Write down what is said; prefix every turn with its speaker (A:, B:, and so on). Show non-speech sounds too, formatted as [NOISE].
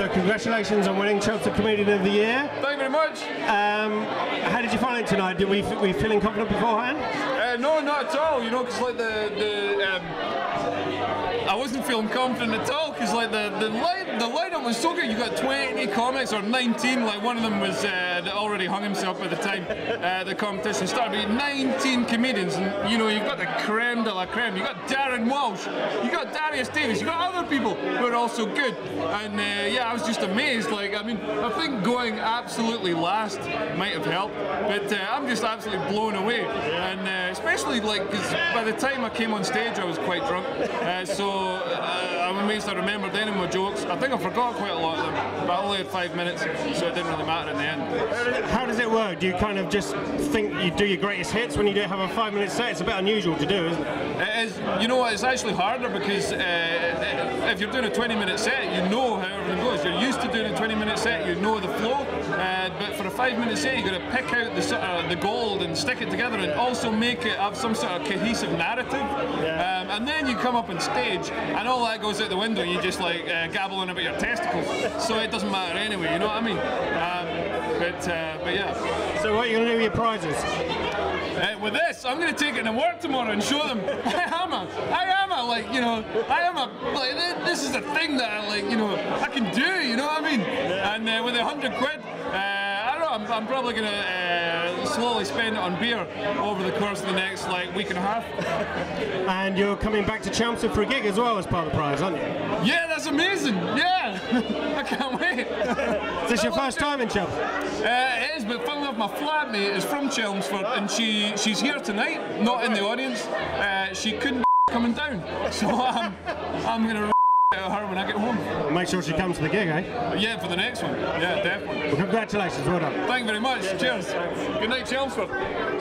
A: So congratulations on winning Chelmsford Comedian of the Year.
B: Thank you very much.
A: Um, how did you find it tonight? Did we were you feeling confident beforehand?
B: Uh, no, not at all. You know, because like the the um, I wasn't feeling confident at all because like the the line the lineup was so good. You got 20 comics or 19. Like one of them was uh, already hung himself by the time uh, the competition started. But 19 comedians, and you know you've got the creme de la creme. You got Darren Walsh, you got Darius Davies, you got other people who are also good. And uh, yeah, I was just amazed. Like I mean, I think going absolutely last might have helped, but uh, I'm just absolutely blown away. And uh, especially like 'cause by the time I came on stage, I was quite drunk. Uh, so I'm amazed I remembered any of my jokes. I think I forgot quite a lot of them, but I only had five minutes, so it didn't really matter in the end.
A: How does it work? Do you kind of just think you do your greatest hits when you do have a five minute set? It's a bit unusual to do, isn't it?
B: It is, you know what, it's actually harder because uh, if you're doing a 20 minute set, you know how everything goes. You're used to doing a 20 minute set, you know the flow, uh, but for a five minute set, you've got to pick out the, sort of- the gold and stick it together and also make it have some sort of cohesive narrative. Um, and then you come up on stage and all that goes out the window, you just like uh, gabbling about your testicles. So it doesn't matter anyway, you know what I mean? Um, but, uh, but yeah.
A: So what are you going to do with your prizes?
B: Uh, with this, I'm going to take it to work tomorrow and show them [LAUGHS] I am a, I am a, like, you know, I am a, like, this is a thing that I, like, you know, I can do, you know what I mean? Uh, with a hundred quid, uh, I don't know, I'm, I'm probably going to uh, slowly spend it on beer over the course of the next, like, week and a half. [LAUGHS]
A: And you're coming back to Chelmsford for a gig as well as part of the prize, aren't you?
B: Yeah, that's amazing. Yeah, [LAUGHS] I can't wait. [LAUGHS]
A: Is this your first time in Chelmsford?
B: Uh, it is, but funnily enough, my flatmate is from Chelmsford, and she she's here tonight, not in the audience. Uh, she couldn't coming down, so I'm I'm gonna her when I get home.
A: Make sure she comes to the gig, eh?
B: Yeah, for the next one. Yeah, definitely.
A: Well, congratulations, well done.
B: Thank you very much. Cheers. Good night, Chelmsford.